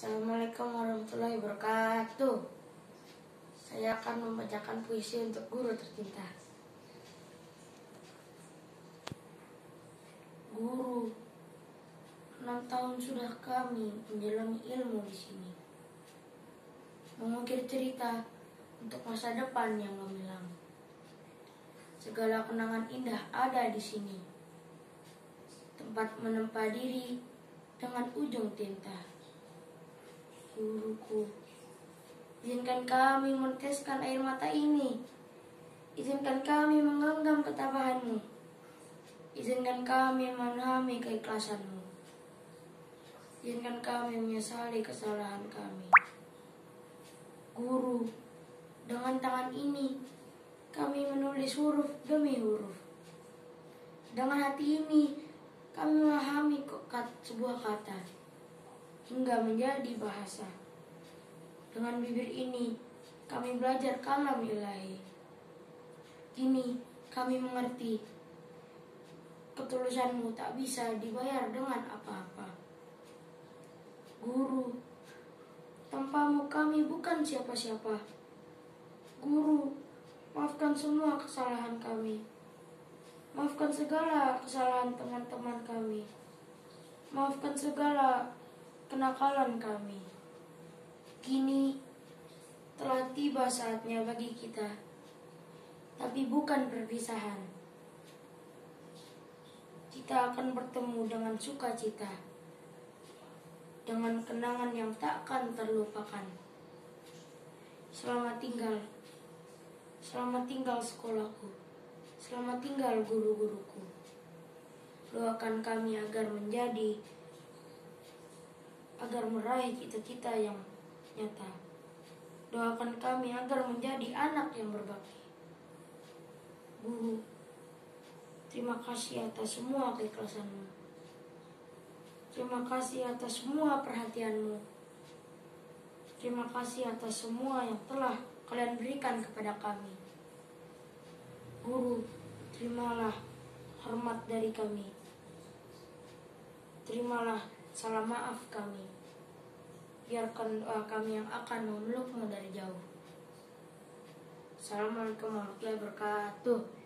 Assalamualaikum warahmatullahi wabarakatuh. Saya akan membacakan puisi untuk guru tercinta. Guru, enam tahun sudah kami menjalani ilmu di sini. Mengukir cerita untuk masa depan yang gemilang. Segala kenangan indah ada di sini. Tempat menempa diri dengan ujung tinta. Guruku, izinkan kami meneteskan air mata ini. Izinkan kami menggenggam ketabahanmu. Izinkan kami memahami keikhlasanmu. Izinkan kami menyesali kesalahan kami. Guru, dengan tangan ini kami menulis huruf demi huruf. Dengan hati ini kami memahami sebuah kata hingga menjadi bahasa. Dengan bibir ini kami belajar kalam ilahi. Kini kami mengerti ketulusanmu tak bisa dibayar dengan apa-apa. Guru, tanpamu kami bukan siapa-siapa. Guru, maafkan semua kesalahan kami. Maafkan segala kesalahan teman-teman kami. Maafkan segala kenakalan kami. Kini telah tiba saatnya bagi kita, tapi bukan perpisahan. Kita akan bertemu dengan sukacita, dengan kenangan yang tak akan terlupakan. Selamat tinggal, selamat tinggal sekolahku, selamat tinggal guru-guruku. Doakan kami agar menjadi agar meraih cita-cita yang nyata. Doakan kami agar menjadi anak yang berbakti. Guru, terima kasih atas semua keikhlasanmu. Terima kasih atas semua perhatianmu. Terima kasih atas semua yang telah kalian berikan kepada kami. Guru, terimalah hormat dari kami. Terimalah salah maaf kami. Biarkan doa kami yang akan memelukmu dari jauh. Assalamualaikum warahmatullahi wabarakatuh.